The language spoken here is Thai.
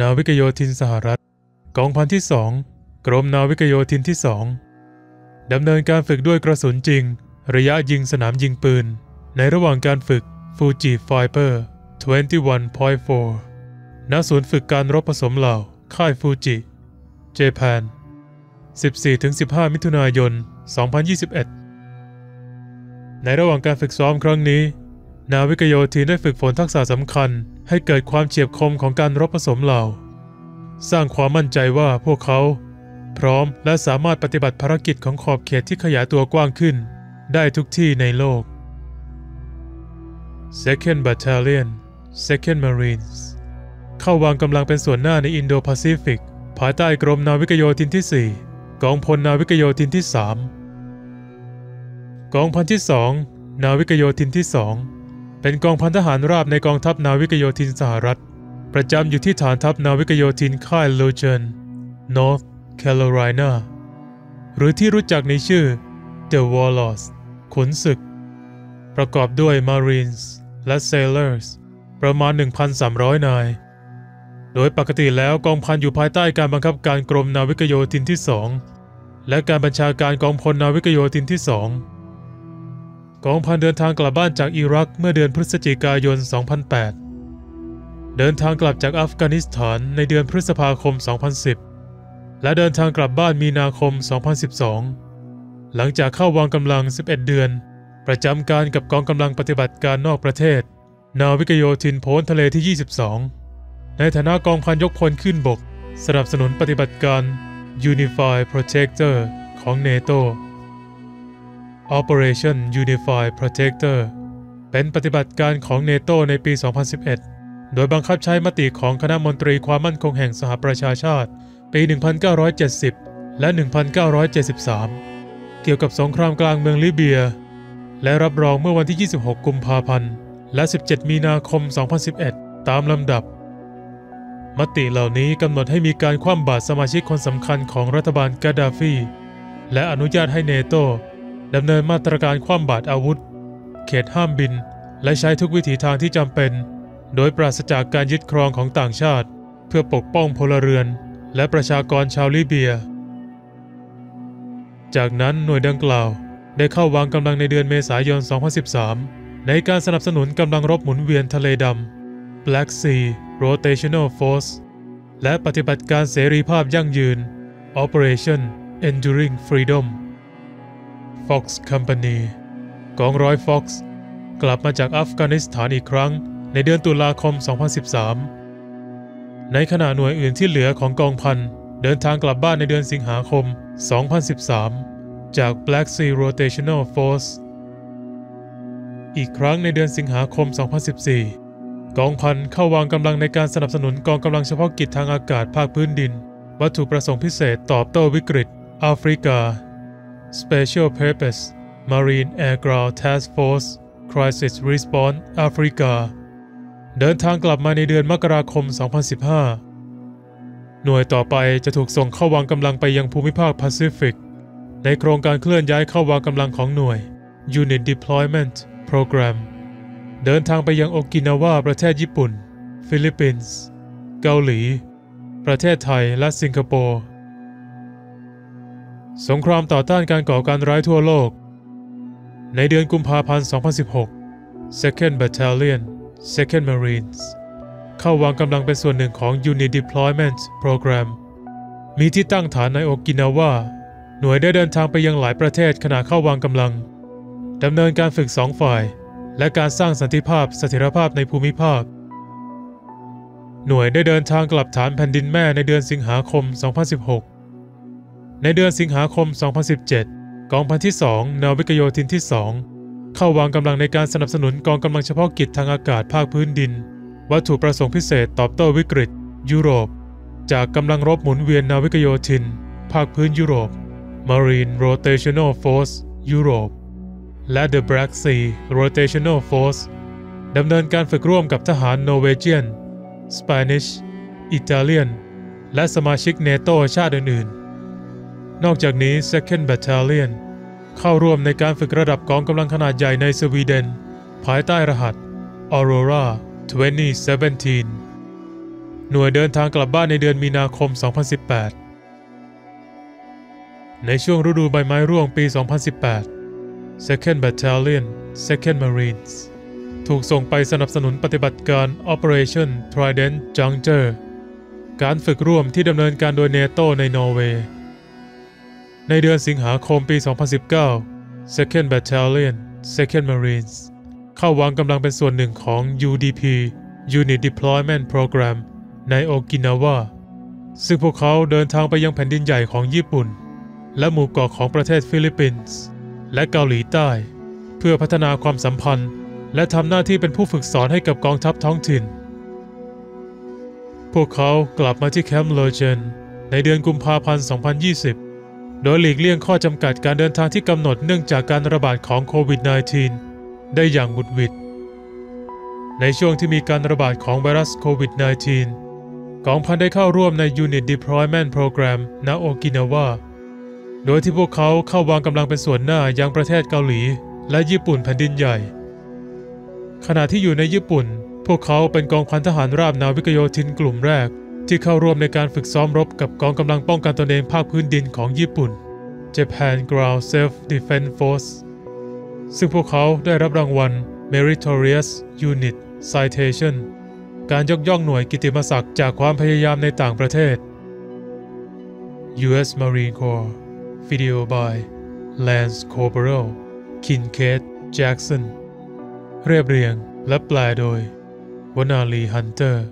นาวิกโยธินสหรัฐ กองพันที่สองกรมนาวิกโยธินที่สองดำเนินการฝึกด้วยกระสุนจริง ระยะยิงสนามยิงปืน ในระหว่างการฝึกฟูจิไฟเปอร์21.4ณศูนย์ฝึกการรบผสมเหล่า ค่ายฟูจิเจแปน14-15 มิถุนายน 2021 ในระหว่างการฝึกซ้อมครั้งนี้ นาวิกโยธินได้ฝึกฝนทักษะสำคัญ ให้เกิดความเฉียบคมของการรบผสมเหล่า สร้างความมั่นใจว่าพวกเขา พร้อมและสามารถปฏิบัติภารกิจของขอบเขตที่ขยายตัวกว้างขึ้น ได้ทุกที่ในโลก Second Battalion Second Marines เข้าวางกำลังเป็นส่วนหน้าในอินโดแปซิฟิกภายใต้กรมนาวิกโยธินที่ 4 กองพลนาวิกโยธินที่ 3 กองพันที่ 2 นาวิกโยธินที่ 2 เป็นกองพันทหารราบในกองทัพนาวิกโยธินสหรัฐ ประจำอยู่ที่ฐานทัพนาวิกโยธินค่ายโลเจน North Carolina หรือที่รู้จักในชื่อ The Warlords ขุนศึก ประกอบด้วย Marines และ Sailors ประมาณ 1,300 นาย โดยปกติแล้วกองพันอยู่ภายใต้การบังคับการกรมนาวิกโยธินที่ 2 และการบัญชาการกองพลนาวิกโยธินที่ 2 กองพันเดินทางกลับบ้านจากอิรักเมื่อเดือนพฤศจิกายน 2008 เดินทางกลับจากอัฟกานิสถานในเดือนพฤษภาคม 2010 และเดินทางกลับบ้านมีนาคม 2012 หลังจากเข้าวางกำลัง 11 เดือน ประจำการกับกองกำลังปฏิบัติการนอกประเทศ นาวิกโยธินโพนทะเลที่ 22 ในฐานะกองพันยกพลขึ้นบก สนับสนุนปฏิบัติการ Unify Protector ของเนโต Operation Unify Protector เป็นปฏิบัติการของเนโตในปี 2011 โดยบังคับใช้มติของคณะมนตรีความมั่นคงแห่งสหประชาชาติ ปี 1970 และ 1973 เกี่ยวกับสงครามกลางเมืองลิเบีย และรับรองเมื่อวันที่ 26 กุมภาพันธ์ และ 17 มีนาคม 2011 ตามลำดับ มติเหล่านี้กำหนดให้มีการคว่ำบาตรสมาชิกคนสำคัญของรัฐบาลกาดาฟี และอนุญาตให้เนโต ดำเนินมาตรการคว่ำบาตรอาวุธ เขตห้ามบิน และใช้ทุกวิถีทางที่จำเป็น โดยปราศจากการยึดครองของต่างชาติ เพื่อปกป้องพลเรือน และประชากรชาวลิเบีย จากนั้นหน่วยดังกล่าวได้เข้าวางกำลังในเดือนเมษายน 2013 ในการสนับสนุนกำลังรบหมุนเวียนทะเลดำ Black Sea Rotational Force และปฏิบัติการเสรีภาพยั่งยืน Operation Enduring Freedom Fox Company กองร้อย Fox กลับมาจากอัฟกานิสถานอีกครั้ง ในเดือนตุลาคม 2013 ในขณะหน่วยอื่นที่เหลือของกองพันเดินทางกลับบ้านในเดือนสิงหาคม 2013 จาก Black Sea Rotational Force อีกครั้งในเดือนสิงหาคม 2014 กองพันเข้าวางกำลังในการสนับสนุนกองกำลังเฉพาะกิจทางอากาศภาคพื้นดิน วัตถุประสงค์พิเศษตอบโต้วิกฤตแอฟริกา Special Purpose Marine Air Ground Task Force Crisis Response Africa เดินทางกลับมาในเดือนมกราคม 2015 หน่วยต่อไปจะถูกส่งเข้าวางกำลังไปยังภูมิภาคแปซิฟิก ในโครงการเคลื่อนย้ายเข้าวางกำลังของหน่วย Unit Deployment Program เดินทางไปยังโอกินาวาประเทศญี่ปุ่น ฟิลิปปินส์ เกาหลี ประเทศไทยและสิงคโปร์ สงครามต่อต้านการก่อการร้ายทั่วโลก ในเดือนกุมภาพันธ์ 2016 Second Battalion Second Marines เข้าวางกำลังเป็นส่วนหนึ่งของ Unit Deployment Program มีที่ตั้งฐานในโอกินาวา หน่วยได้เดินทางไปยังหลายประเทศขณะเข้าวางกำลัง ดำเนินการฝึกสองฝ่าย และการสร้างสันติภาพเสถียรภาพในภูมิภาค หน่วยได้เดินทางกลับฐานแผ่นดินแม่ในเดือนสิงหาคม 2016 ในเดือนสิงหาคม 2017 กองพันที่ 2 นาวิกโยธินที่ 2 เข้าวางกำลังในการสนับสนุนกองกำลังเฉพาะกิจทางอากาศภาคพื้นดิน วัตถุประสงค์พิเศษตอบโต้วิกฤต ยุโรป จากกำลังรบหมุนเวียนนาวิกโยธิน ภาคพื้นยุโรป Marine Rotational Force ยุโรป และ The Black Sea Rotational Force ดำเนินการฝึกร่วมกับทหารโนเวเจียน สเปนิช อิตาเลียน และสมาชิกเนโตชาติอื่นๆ นอกจากนี้ Second Battalion เข้าร่วมในการฝึกระดับกองกำลังขนาดใหญ่ในสวีเดน ภายใต้รหัส Aurora 2017 หน่วยเดินทางกลับบ้านในเดือนมีนาคม 2018 ในช่วงฤดูใบไม้ร่วงปี 2018 Second Battalion Second Marines ถูกส่งไปสนับสนุนปฏิบัติการ Operation Trident Juncture การฝึกร่วมที่ดำเนินการโดยนาโตในนอร์เวย์ ในเดือนสิงหาคมปี 2019 Second Battalion Second Marines เข้าวางกำลังเป็นส่วนหนึ่งของ UDP Unit Deployment Program ในโอกินาวาซึ่งพวกเขาเดินทางไปยังแผ่นดินใหญ่ของญี่ปุ่น และหมู่เกาะของประเทศฟิลิปปินส์และเกาหลีใต้ เพื่อพัฒนาความสัมพันธ์ และทำหน้าที่เป็นผู้ฝึกสอนให้กับกองทัพท้องถิ่น พวกเขากลับมาที่แคมป์เลอร์เจนในเดือนกุมภาพันธ์ 2020 โดยหลีกเลี่ยงข้อจำกัดการเดินทางที่กำหนดเนื่องจากการระบาดของโควิด -19 ได้อย่างหวุดหวิด ในช่วงที่มีการระบาดของไวรัสโควิด -19 กองพันได้เข้าร่วมใน Unit Deployment Program ณโอกินาวาโดยที่พวกเขาเข้าวางกำลังเป็นส่วนหน้ายังประเทศเกาหลี และญี่ปุ่นแผ่นดินใหญ่ ขณะที่อยู่ในญี่ปุ่น พวกเขาเป็นกองพันทหารราบนาวิกโยธินกลุ่มแรก ที่เข้าร่วมในการฝึกซ้อมรบกับกองกำลังป้องกันตนเองภาคพื้นดินของญี่ปุ่น Japan Ground Self Defense Force ซึ่งพวกเขาได้รับรางวัล Meritorious Unit Citation การยกย่องหน่วยกิติมศักดิ์จากความพยายามในต่างประเทศ U.S. Marine Corps Video by Lance Corporal Kincaid Jackson เรียบเรียงและแปลโดยวนาลีฮันเตอร์